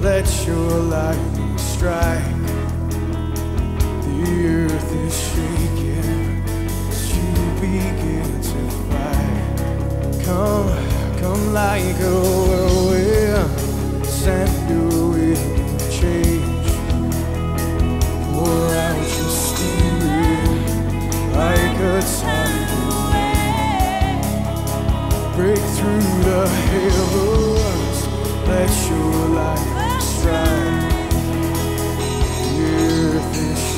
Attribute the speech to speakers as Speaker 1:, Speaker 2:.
Speaker 1: let your lightning strike. The earth is shaking as you begin to fight. Come, come like a whirlwind, send your wind change. Pour out your spirit like a tidal break through the heavens, let your light The earth is